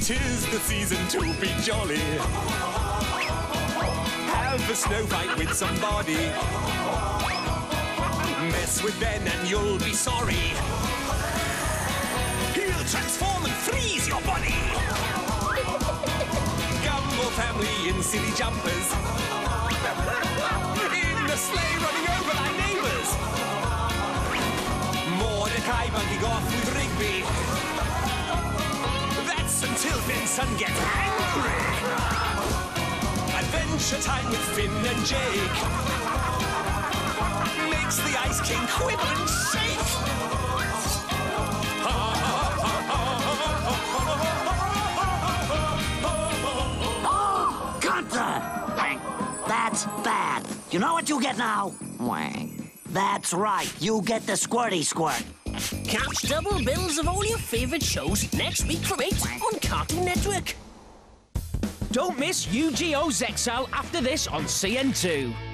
Tis the season to be jolly. Have a snow fight with somebody. Mess with Ben and you'll be sorry. He'll transform and freeze your body. Gumball family in silly jumpers. In the sleigh running over our neighbours. Mordecai bunking off until Benson gets angry. Adventure time with Finn and Jake. Makes the Ice King quiver and shake. Oh, Gunther! That's bad. You know what you get now? Wang. That's right. You get the squirty squirt. Catch double bills of all your favourite shows next week from 8 on Cartoon Network. Don't miss Yu-Gi-Oh! Zexal after this on CN2.